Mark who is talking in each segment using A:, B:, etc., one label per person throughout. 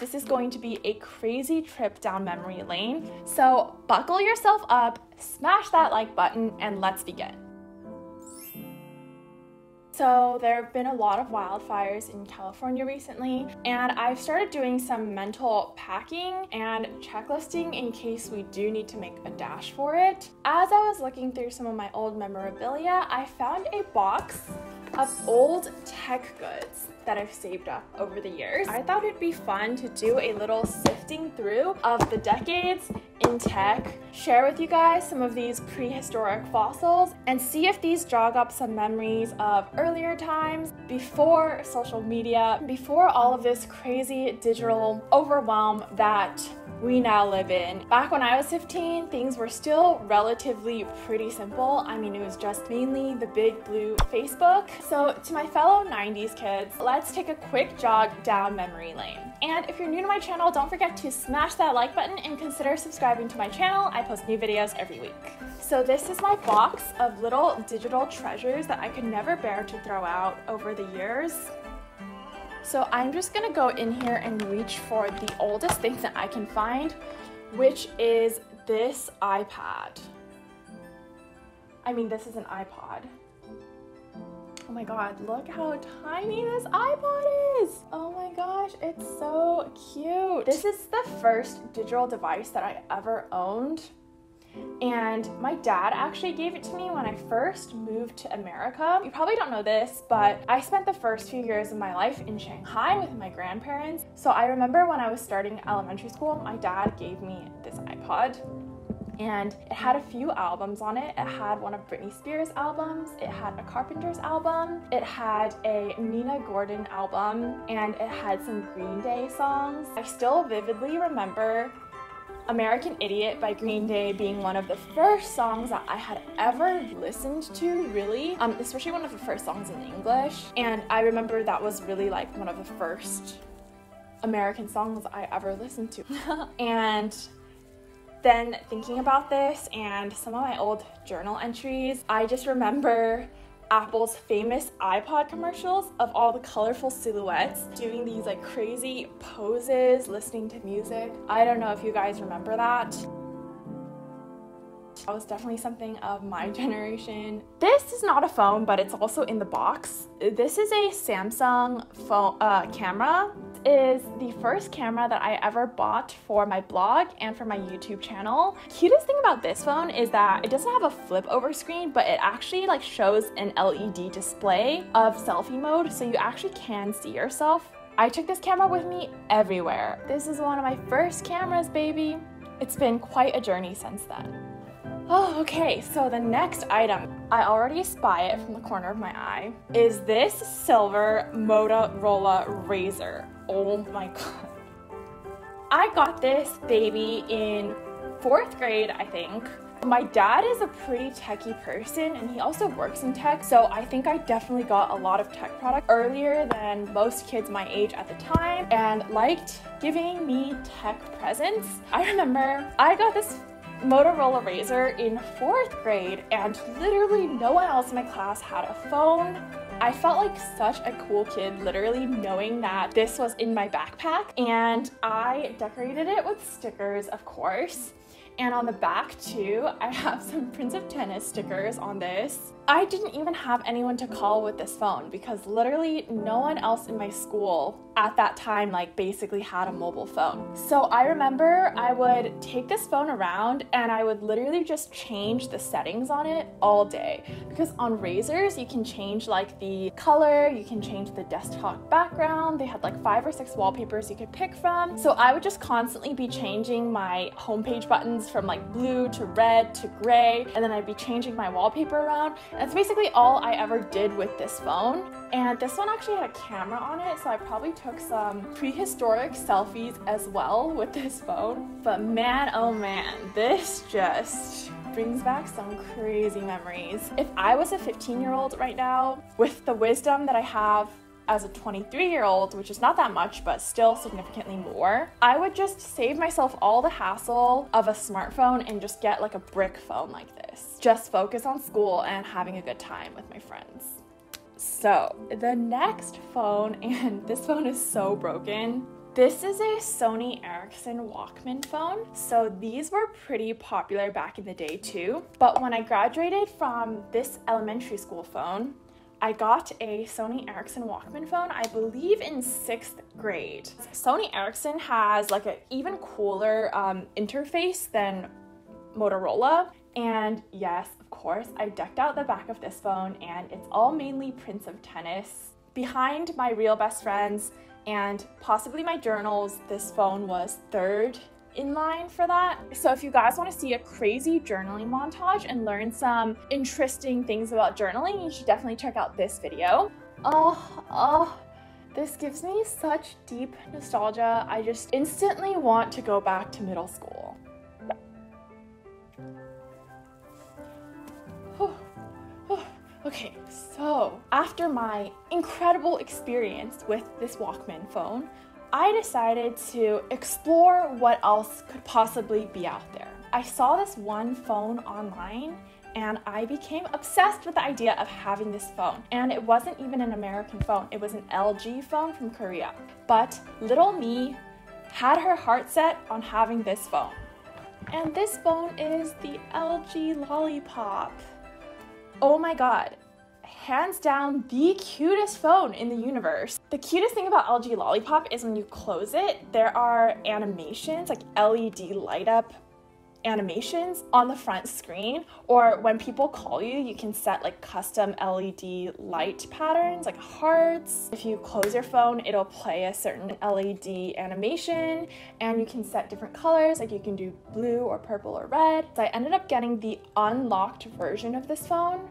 A: This is going to be a crazy trip down memory lane. So buckle yourself up, smash that like button, and let's begin. So, there have been a lot of wildfires in California recently, and I've started doing some mental packing and checklisting in case we do need to make a dash for it. As I was looking through some of my old memorabilia, I found a box of old tech goods that I've saved up over the years. I thought it'd be fun to do a little sifting through of the decades in tech, share with you guys some of these prehistoric fossils, and see if these jog up some memories of earlier times before social media, before all of this crazy digital overwhelm that we now live in. Back when I was 15, things were still relatively pretty simple. I mean, it was just mainly the big blue Facebook. So, to my fellow 90s kids, let's take a quick jog down memory lane. And if you're new to my channel, don't forget to smash that like button and consider subscribing to my channel. I post new videos every week. So this is my box of little digital treasures that I could never bear to throw out over the years. So I'm just gonna go in here and reach for the oldest thing that I can find, which is this iPad. I mean, this is an iPod. Oh my god, look how tiny this iPod is! Oh my gosh, it's so cute. This is the first digital device that I ever owned. And my dad actually gave it to me when I first moved to America. You probably don't know this, but I spent the first few years of my life in Shanghai with my grandparents. So I remember when I was starting elementary school, my dad gave me this iPod and it had a few albums on it. It had one of Britney Spears' albums, it had a Carpenter's album, it had a Nina Gordon album, and it had some Green Day songs. I still vividly remember American Idiot by Green Day being one of the first songs that I had ever listened to, really, um, especially one of the first songs in English. And I remember that was really like one of the first American songs I ever listened to. and then thinking about this and some of my old journal entries, I just remember Apple's famous iPod commercials of all the colorful silhouettes doing these like crazy poses, listening to music. I don't know if you guys remember that. That was definitely something of my generation. This is not a phone, but it's also in the box. This is a Samsung phone uh, camera is the first camera that I ever bought for my blog and for my YouTube channel. Cutest thing about this phone is that it doesn't have a flip over screen, but it actually like shows an LED display of selfie mode, so you actually can see yourself. I took this camera with me everywhere. This is one of my first cameras, baby. It's been quite a journey since then. Oh, okay, so the next item, I already spy it from the corner of my eye, is this silver Motorola Razr. Oh my god. I got this baby in fourth grade, I think. My dad is a pretty techy person and he also works in tech, so I think I definitely got a lot of tech products earlier than most kids my age at the time and liked giving me tech presents. I remember I got this Motorola Razr in fourth grade, and literally no one else in my class had a phone. I felt like such a cool kid, literally knowing that this was in my backpack, and I decorated it with stickers, of course. And on the back too, I have some Prince of Tennis stickers on this. I didn't even have anyone to call with this phone because literally no one else in my school at that time like basically had a mobile phone. So I remember I would take this phone around and I would literally just change the settings on it all day because on Razrs you can change like the color, you can change the desktop background. They had like five or six wallpapers you could pick from. So I would just constantly be changing my homepage buttons from like blue to red to gray and then I'd be changing my wallpaper around that's basically all I ever did with this phone. And this one actually had a camera on it, so I probably took some prehistoric selfies as well with this phone. But man, oh man, this just brings back some crazy memories. If I was a 15 year old right now, with the wisdom that I have as a 23 year old, which is not that much, but still significantly more, I would just save myself all the hassle of a smartphone and just get like a brick phone like this. Just focus on school and having a good time with my friends. So, the next phone, and this phone is so broken. This is a Sony Ericsson Walkman phone. So these were pretty popular back in the day too. But when I graduated from this elementary school phone, I got a Sony Ericsson Walkman phone, I believe in sixth grade. Sony Ericsson has like an even cooler um, interface than Motorola. And yes, of course, I decked out the back of this phone and it's all mainly Prince of Tennis. Behind my real best friends and possibly my journals, this phone was third in line for that. So if you guys want to see a crazy journaling montage and learn some interesting things about journaling, you should definitely check out this video. Oh, oh, this gives me such deep nostalgia. I just instantly want to go back to middle school. Okay, so after my incredible experience with this Walkman phone, I decided to explore what else could possibly be out there. I saw this one phone online and I became obsessed with the idea of having this phone. And it wasn't even an American phone, it was an LG phone from Korea. But little me had her heart set on having this phone. And this phone is the LG Lollipop. Oh my god, hands down the cutest phone in the universe. The cutest thing about LG Lollipop is when you close it, there are animations, like LED light up animations on the front screen or when people call you you can set like custom LED light patterns like hearts. If you close your phone it'll play a certain LED animation and you can set different colors like you can do blue or purple or red. So I ended up getting the unlocked version of this phone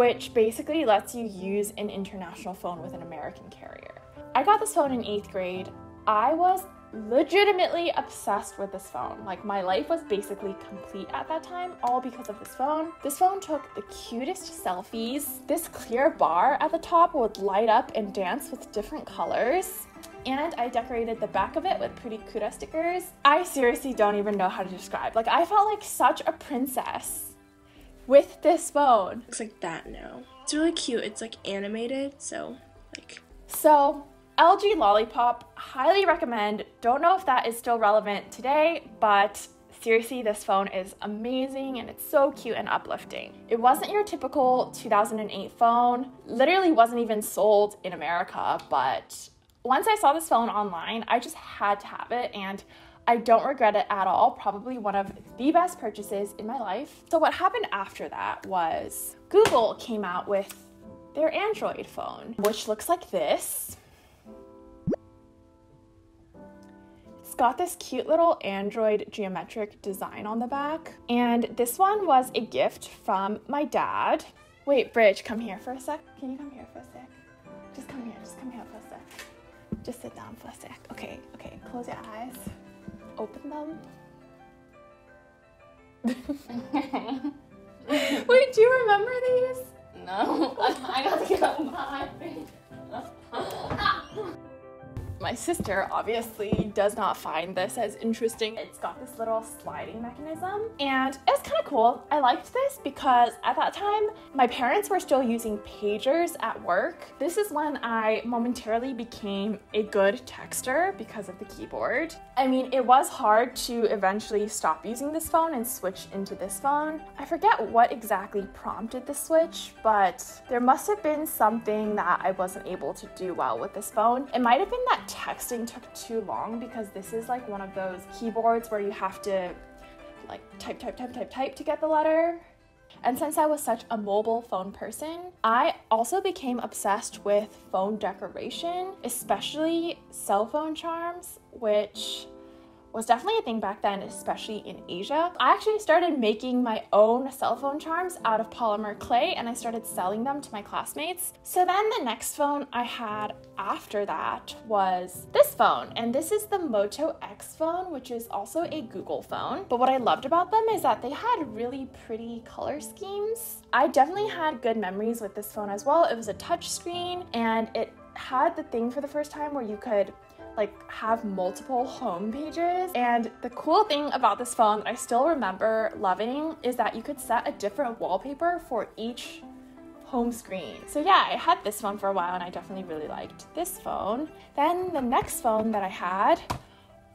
A: which basically lets you use an international phone with an American carrier. I got this phone in eighth grade. I was legitimately obsessed with this phone. Like, my life was basically complete at that time, all because of this phone. This phone took the cutest selfies. This clear bar at the top would light up and dance with different colors. And I decorated the back of it with pretty Kura stickers. I seriously don't even know how to describe. Like, I felt like such a princess with this phone.
B: Looks like that now. It's really cute. It's like animated, so like.
A: So LG Lollipop, highly recommend. Don't know if that is still relevant today, but seriously, this phone is amazing and it's so cute and uplifting. It wasn't your typical 2008 phone, literally wasn't even sold in America, but once I saw this phone online, I just had to have it and I don't regret it at all. Probably one of the best purchases in my life. So, what happened after that was Google came out with their Android phone, which looks like this. It's got this cute little Android geometric design on the back. And this one was a gift from my dad. Wait, Bridge, come here for a sec. Can you come here for a sec? Just come here, just come here for a sec. Just sit down for a sec. Okay, okay, close your eyes open them? Wait, do you remember these?
C: No, I, got to get out my
A: My sister obviously does not find this as interesting. It's got this little sliding mechanism and it's kind of cool. I liked this because at that time my parents were still using pagers at work. This is when I momentarily became a good texter because of the keyboard. I mean, it was hard to eventually stop using this phone and switch into this phone. I forget what exactly prompted the switch, but there must have been something that I wasn't able to do well with this phone. It might have been that texting took too long because this is like one of those keyboards where you have to like type, type, type, type, type to get the letter. And since I was such a mobile phone person, I also became obsessed with phone decoration, especially cell phone charms, which was definitely a thing back then, especially in Asia. I actually started making my own cell phone charms out of polymer clay and I started selling them to my classmates. So then the next phone I had after that was this phone, and this is the Moto X phone, which is also a Google phone. But what I loved about them is that they had really pretty color schemes. I definitely had good memories with this phone as well. It was a touch screen and it had the thing for the first time where you could like have multiple home pages. And the cool thing about this phone that I still remember loving is that you could set a different wallpaper for each home screen. So yeah, I had this phone for a while and I definitely really liked this phone. Then the next phone that I had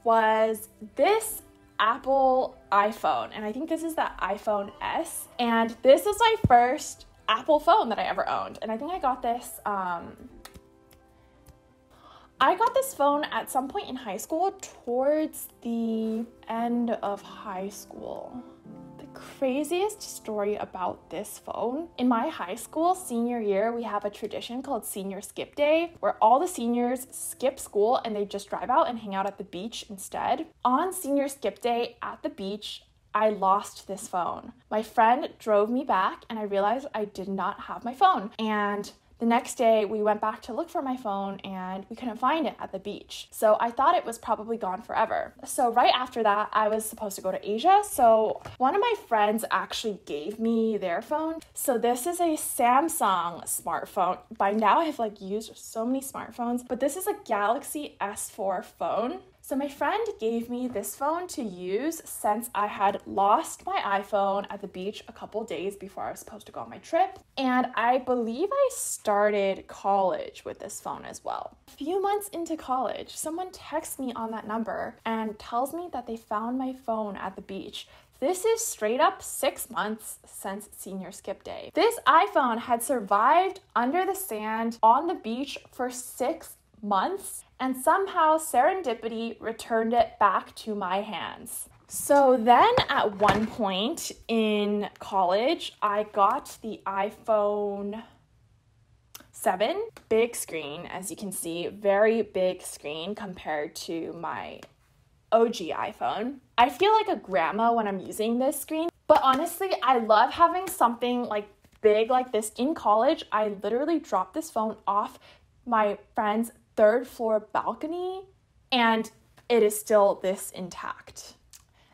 A: was this Apple iPhone. And I think this is the iPhone S. And this is my first Apple phone that I ever owned. And I think I got this um, I got this phone at some point in high school, towards the end of high school. The craziest story about this phone in my high school senior year, we have a tradition called Senior Skip Day where all the seniors skip school and they just drive out and hang out at the beach instead. On Senior Skip Day at the beach, I lost this phone. My friend drove me back and I realized I did not have my phone. And the next day, we went back to look for my phone and we couldn't find it at the beach. So I thought it was probably gone forever. So, right after that, I was supposed to go to Asia. So, one of my friends actually gave me their phone. So, this is a Samsung smartphone. By now, I have like used so many smartphones, but this is a Galaxy S4 phone. So, my friend gave me this phone to use since I had lost my iPhone at the beach a couple days before I was supposed to go on my trip. And I believe I started college with this phone as well. A few months into college, someone texts me on that number and tells me that they found my phone at the beach. This is straight up six months since senior skip day. This iPhone had survived under the sand on the beach for six months and somehow serendipity returned it back to my hands. So then at one point in college, I got the iPhone 7, big screen, as you can see, very big screen compared to my OG iPhone. I feel like a grandma when I'm using this screen, but honestly, I love having something like big like this in college. I literally dropped this phone off my friend's third floor balcony and it is still this intact.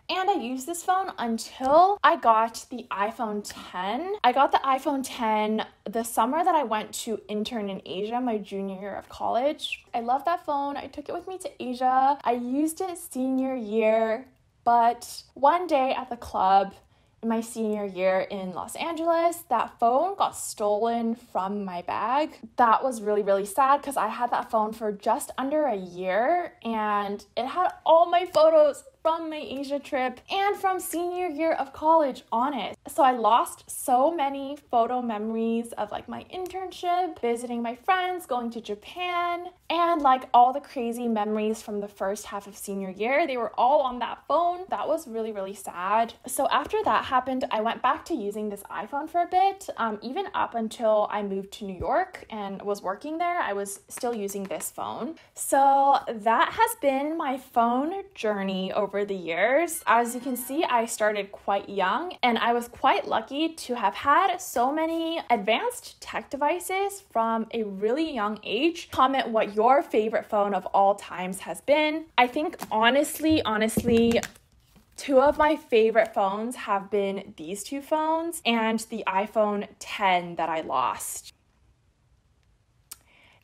A: And I used this phone until I got the iPhone 10. I got the iPhone 10 the summer that I went to intern in Asia, my junior year of college. I love that phone. I took it with me to Asia. I used it senior year, but one day at the club, my senior year in Los Angeles, that phone got stolen from my bag. That was really, really sad because I had that phone for just under a year and it had all my photos from my Asia trip and from senior year of college on it. So I lost so many photo memories of like my internship, visiting my friends, going to Japan, and like all the crazy memories from the first half of senior year. They were all on that phone. That was really, really sad. So after that happened, I went back to using this iPhone for a bit. Um, even up until I moved to New York and was working there, I was still using this phone. So that has been my phone journey over over the years. As you can see, I started quite young and I was quite lucky to have had so many advanced tech devices from a really young age. Comment what your favorite phone of all times has been. I think honestly, honestly, Two of my favorite phones have been these two phones and the iPhone 10 that I lost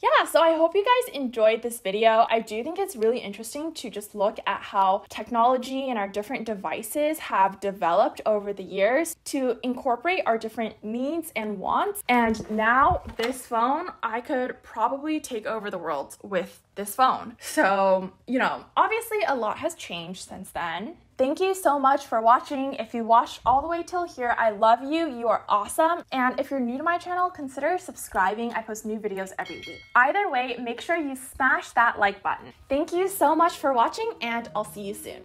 A: yeah, so I hope you guys enjoyed this video. I do think it's really interesting to just look at how technology and our different devices have developed over the years to incorporate our different needs and wants. And now, this phone, I could probably take over the world with this phone. So, you know, obviously a lot has changed since then. Thank you so much for watching. If you watched all the way till here, I love you. You are awesome. And if you're new to my channel, consider subscribing. I post new videos every week. Either way, make sure you smash that like button. Thank you so much for watching and I'll see you soon.